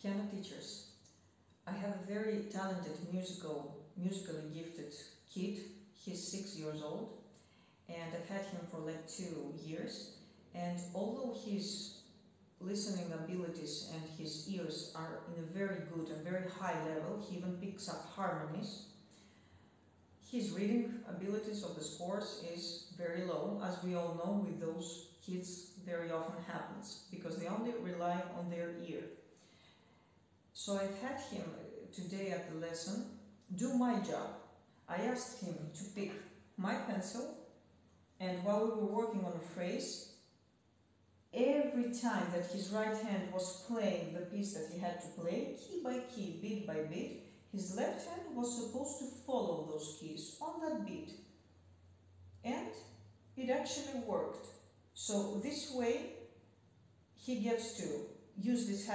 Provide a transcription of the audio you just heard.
piano teachers. I have a very talented musical, musically gifted kid. He's six years old, and I've had him for like two years. And although his listening abilities and his ears are in a very good and very high level, he even picks up harmonies. His reading abilities of the scores is very low, as we all know with those kids very often happens, because they only rely on their ear. So I've had him uh, today at the lesson do my job. I asked him to pick my pencil, and while we were working on a phrase, every time that his right hand was playing the piece that he had to play, key by key, beat by beat, his left hand was supposed to follow those keys on that beat. And it actually worked. So this way, he gets to use this